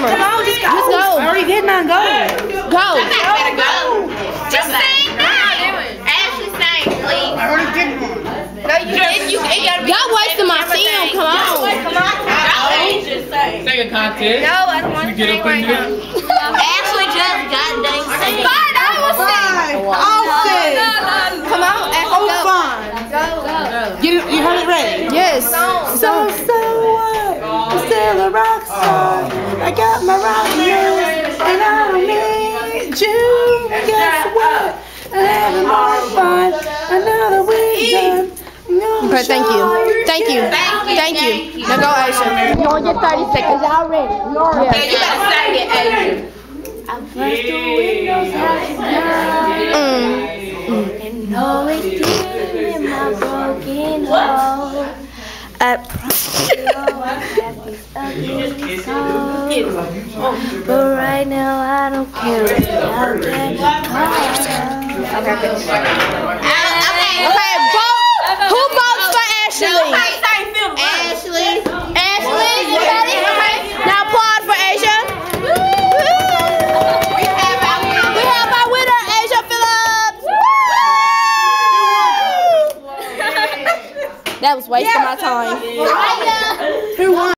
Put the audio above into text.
camera. Come on, just go. Just go. I already did mine. Go. Go. better go. Just sing now. Ashley, sing, please. I already did one. No, you didn't. You it gotta be. Y'all wasting my film. Come on. Come on. Second contest. No, I don't want to get sing up right in now. there. Ashley just got dang singing. Fine, I will sing. Fine. I'll sing. Come on, Ashley, Oh, go. fine. You, you have it ready? Yes. So, so what? I'm still a rock star. I got my rock nose, and I don't need you. Guess what? I'm having more fun. Another week done. Okay, thank you. Thank you. Thank you. Now go, Azia. You only get 30 seconds. Y'all ready? Yeah, you better sing it, Ashley. Mm. I promise you I have this ugly soul. But right now I don't care about that car. Okay, That was wasting my time. Who won?